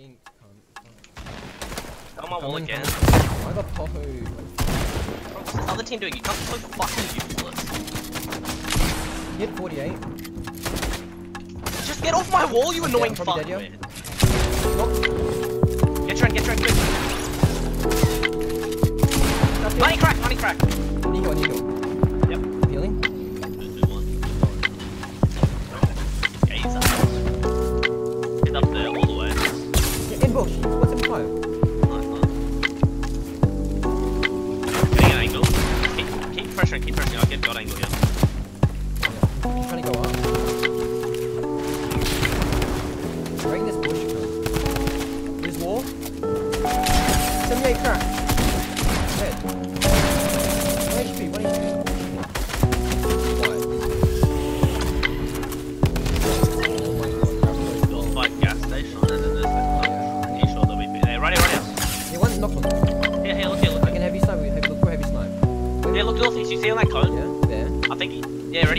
Dink, cunt. Wall Coming, again. coming. I got Poho. Bro, what's this other team doing? You are so fucking useless. Hit 48. Just get off my wall, you annoying I'm fuck. probably dead, Get trend, get trend, quick. Money crack, money crack. Nico, Nico.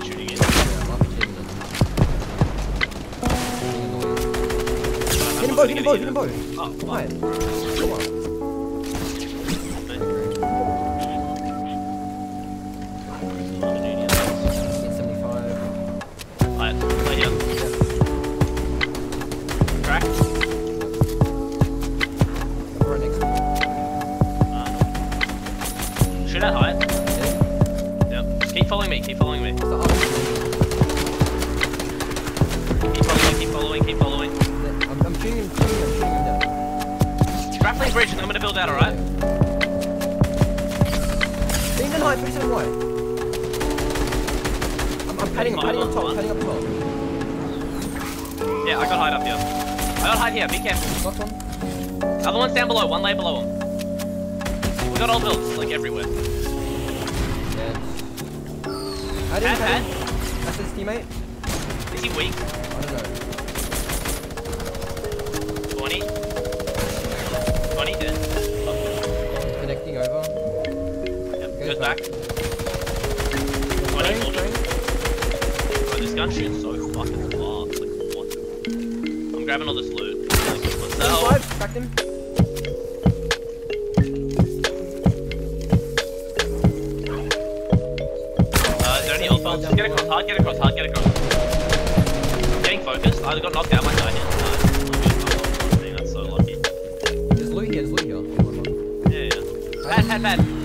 Yeah. Wait, are they on high shooting it? Yeah, I'm up achieving them. Being annoying. Hit him both, hit him both, hit him both. Oh, Why? fine. Come on. Grappling bridge, and I'm gonna build out, alright? Shooting down high, 37 wide. I'm, I'm padding, I'm padding up top, padding up top. Yeah, I got height up here. I got height here, be careful. Knocked one. Other one's down below, one layer below him. We got all builds, like everywhere. Dead. I didn't pad. That's his teammate? Is he weak? I don't know. 20 dead. Connecting over. Yep, Goes goes back. back. 20 more. spraying. Bro, this gun shoots so fucking fast. Like, what? I'm grabbing all this loot. Like, what's the hell? 75, cracked him. Uh, is there any ult builds? Get across, hard, get across, hard, get across. I'm getting focused. I got knocked out by guy yeah.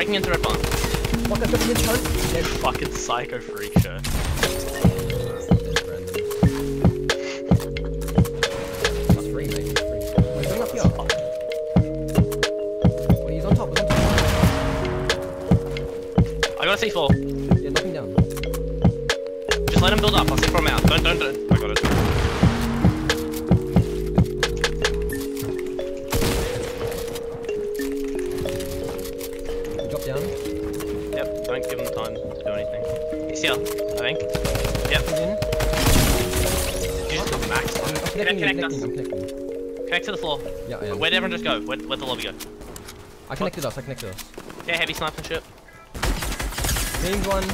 Breaking into red barn. Fuck, I've got the cunt. Dead. Fucking psycho freak show. Dead, Brandon. That's free, mate. It's free. Wait, going up here. Wait, he's on top, he's on top. I got a C4. Yeah, knock him down. Just let him build up. I'll see from out. Don't, don't, don't. I got it. Don't give him time to do anything. He's here, I think. Yep. He's in. connecting, I'm connect connecting, us. I'm connecting. Connect to the floor. Yeah, I am. Where'd everyone just go? Where, where'd the lobby go? I connected us, I connected us. Okay, heavy sniper and shit. Named one.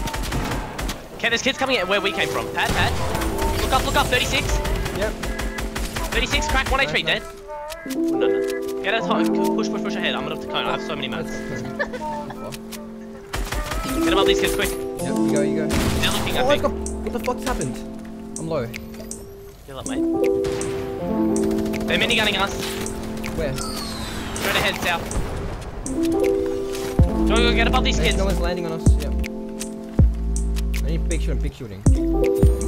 Okay, there's kids coming at where we came from. Pad, pad. Look up, look up. 36. Yep. 36, crack, 1 HP, dead. No, no. Get us home. Push, push, push ahead. I'm gonna have to cone. I have so many mats. Get above these kids quick. Yep, you go, you go. They're looking, I Oh, I've think. got. What the fuck's happened? I'm low. Heal up, mate. They're minigunning us. Where? Straight ahead, south. Go, go, get above these kids. no one's landing on us. Yep. I need big shooting, big shooting.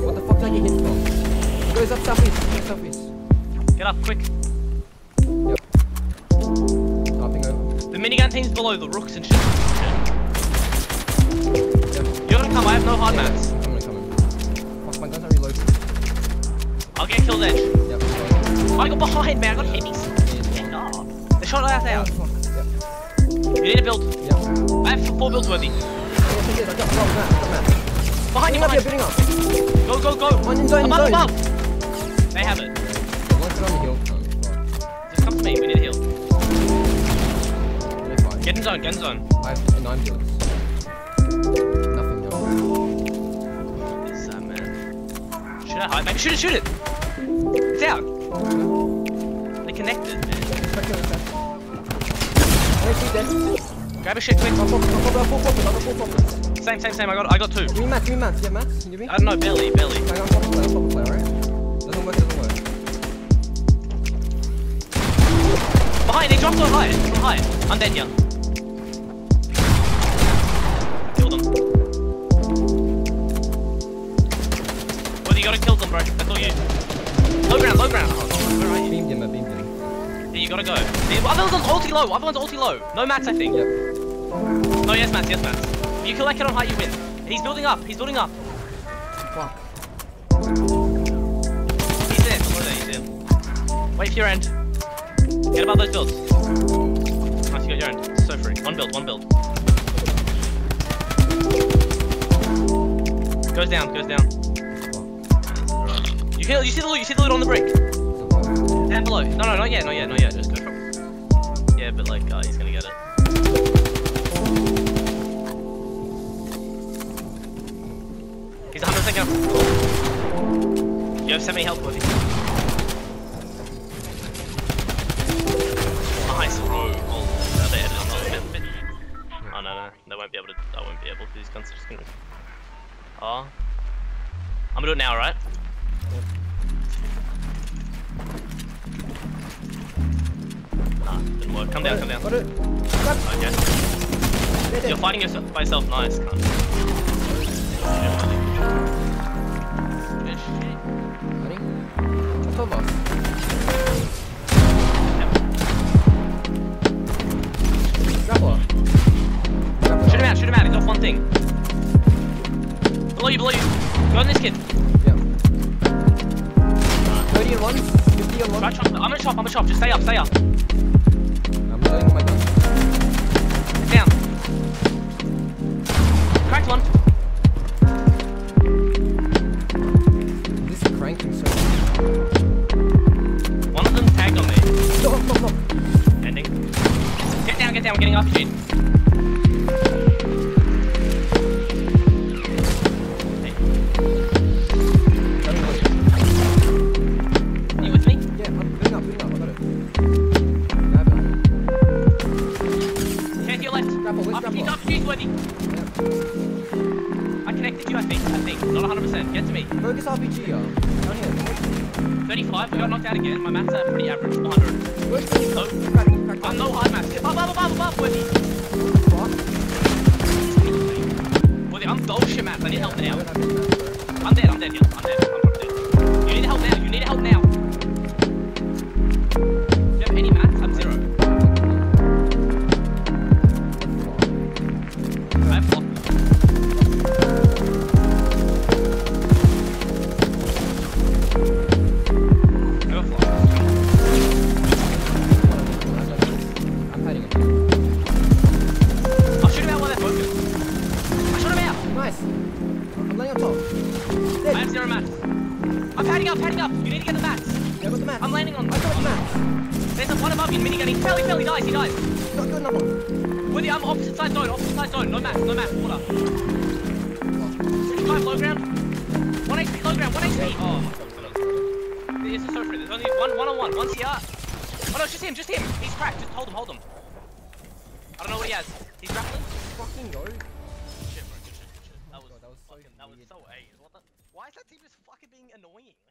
What the fuck did I get hit from? Goes up southeast, up southeast. Get up, quick. Yep. Hopping over. The minigun team's below the rooks and shit. Come, I have no hard mats. I'm gonna come in. Fuck, my guns are reloaded. I'll get killed edge. Yep. I got behind, man. I got heavies. Get up. They shot us out. Yep. You need to build. Yep. I have four builds worthy. Yes, I did. I got, got Matt, got Matt. Behind you, behind. building up. Go, go, go. One in zone, above, zone. above. They have it. Once it on the hill. Just come to me. We need to heal. fuck. They're fine. Get in zone. Get in zone. I have nine bullets. Shoot it high. Shoot it. Shoot it. It's out. They connected, man. Hey, see dead. Grab a shit quick. Same, same, same. I got, I got two. Give me mats, give me mats. Yeah, mats. Can you uh, give me? I don't know. Barely, barely. I'm gonna pop a play, pop a play, alright? Doesn't work, doesn't work. Behind. They dropped on high. From high. I'm dead, yeah. You gotta go. The other one's ulti low. Other one's ulti low. No mats, I think. Yep. No, yes, mats. Yes, mats. If you that kid on high, you win. He's building up. He's building up. Fuck. He's in. What are? He's in. Wait for your end. Get above those builds. Nice, you got your end. So free. One build. One build. Goes down. Goes down. You feel? You see the loot? You see the loot on the brick? Down below. No, no, not yet. Not yet. Not yet. Just go from. Yeah, but like, uh, he's gonna get it. He's 100% gonna. You have 70 health, buddy. Nice bro. Oh, are they bit? Oh no no, they won't be able to. I won't be able to. These guns are just gonna. Oh. I'm gonna do it now, right? Nah, didn't work. Come down, come down. Got it. Okay. Dead, dead. You're fighting yourself by yourself. Nice, cunt. Good shit. Honey? What's over? Grappler. Grappler. Shoot him out, shoot him out. He's off one thing. Below you, below you. Go on this kid. Yeah. 30 on one, 50 on one. Try chop. I'm gonna chop, I'm gonna chop. Just stay up, stay up. I'm my gun. Get down. Cracked one. This is cranking so One of them tagged on me. No, no, no. Ending. Get down, get down. We're getting RPG'd. Hey, RPG's I connected you, I think. I think. Not 100%. Get to me. Focus RPG, yo. Down here. 35. We got knocked out again. My maths are pretty average. 400. Where's the No. crack, crack, I'm no hard maths. Above, above, above, above. Worthy. Fuck. Worthy. I'm dog shit maths. I need help now. don't have any mats, bro. I'm dead, I'm dead. I'm dead. I'm dead. You need help now, you need help now. Padding up, padding up. You need to get the mats. Yeah, got the map. I'm landing on. I got the map. There's a one above you, minigun. He fell, he fell, he dies, he dies. Got, got another one. With you, I'm opposite side zone, opposite side zone. No map, no map, water. 65 low ground. 1 HP, low ground, 1 HP. Oh, my god. This is so free. There's only one, one on one, one CR. Oh no, it's just him, just him. He's cracked. Just hold him, hold him. I don't know what he has. He's grappling. Fucking go. Shit, bro. Good shit, good shit. That Oh was, God, that was so fucking, weird. that was so A. What the? Why is that team just fucking being annoying? Like,